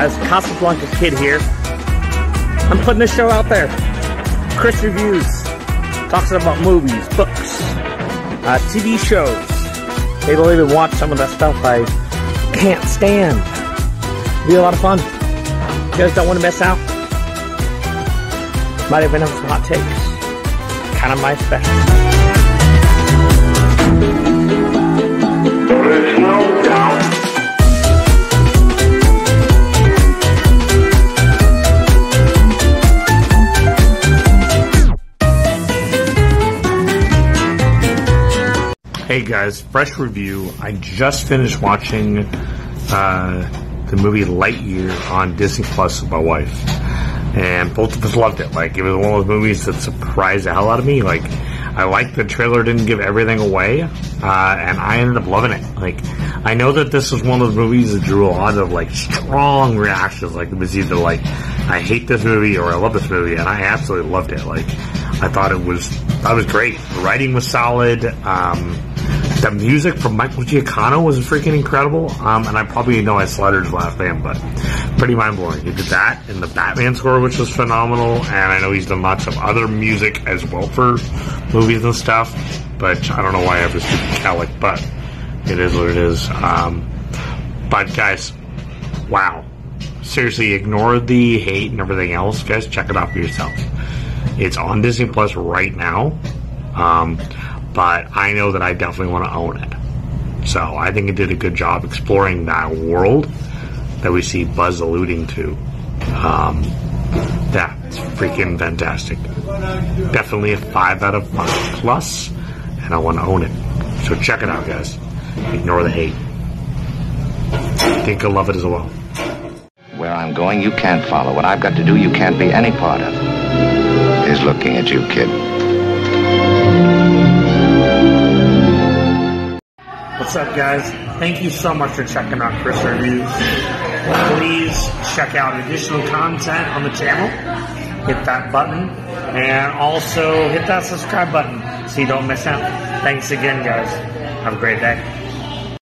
guys, Casablanca Kid here. I'm putting this show out there. Chris Reviews. Talks about movies, books, uh, TV shows. Maybe I'll even watch some of that stuff I can't stand. Be a lot of fun. You guys don't want to miss out. Might even have some hot takes. Kind of my special. Hey guys, fresh review. I just finished watching uh, the movie Lightyear on Disney Plus with my wife, and both of us loved it. Like it was one of those movies that surprised the hell out of me. Like I liked the trailer didn't give everything away, uh, and I ended up loving it. Like I know that this was one of those movies that drew a lot of like strong reactions. Like it was either like I hate this movie or I love this movie, and I absolutely loved it. Like I thought it was that was great. The writing was solid. Um, the music from Michael Giacchino was freaking incredible. Um, and I probably know I slaughtered his last name, but pretty mind blowing. He did that in the Batman score, which was phenomenal. And I know he's done lots of other music as well for movies and stuff. But I don't know why I ever speak Calic, but it is what it is. Um, but guys, wow. Seriously, ignore the hate and everything else. Guys, check it out for yourself. It's on Disney Plus right now. Um, but I know that I definitely want to own it. So I think it did a good job exploring that world that we see Buzz alluding to. Um, that's freaking fantastic. Definitely a 5 out of 5 plus, and I want to own it. So check it out, guys. Ignore the hate. I think you'll love it as well. Where I'm going, you can't follow. What I've got to do, you can't be any part of. Is looking at you, kid. What's up, guys? Thank you so much for checking out Chris Reviews. Please check out additional content on the channel. Hit that button and also hit that subscribe button so you don't miss out. Thanks again, guys. Have a great day.